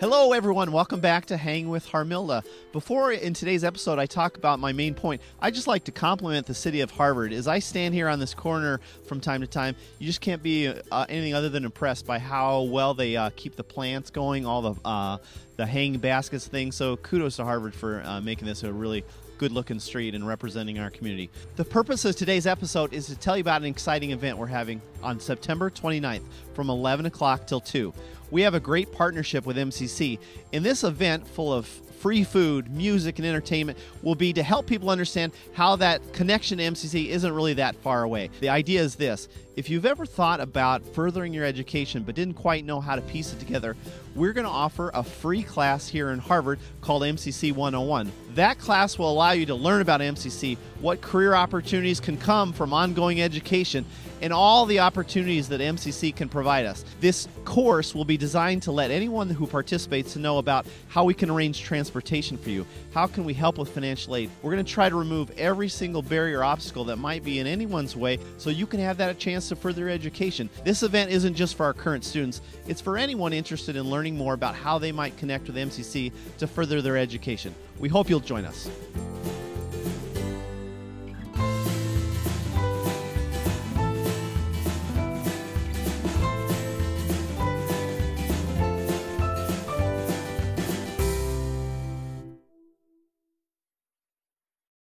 Hello, everyone. Welcome back to Hang with Harmilda. Before in today's episode I talk about my main point, I just like to compliment the city of Harvard. As I stand here on this corner from time to time, you just can't be uh, anything other than impressed by how well they uh, keep the plants going, all the uh, the hang baskets thing. So kudos to Harvard for uh, making this a really good looking street and representing our community. The purpose of today's episode is to tell you about an exciting event we're having on September 29th from 11 o'clock till 2 we have a great partnership with MCC. In this event, full of free food, music, and entertainment, will be to help people understand how that connection to MCC isn't really that far away. The idea is this if you've ever thought about furthering your education but didn't quite know how to piece it together, we're going to offer a free class here in Harvard called MCC 101. That class will allow you to learn about MCC, what career opportunities can come from ongoing education, and all the opportunities that MCC can provide us. This course will be designed to let anyone who participates know about how we can arrange transportation for you. How can we help with financial aid? We're going to try to remove every single barrier obstacle that might be in anyone's way so you can have that chance to further education. This event isn't just for our current students, it's for anyone interested in learning more about how they might connect with MCC to further their education. We hope you'll join us.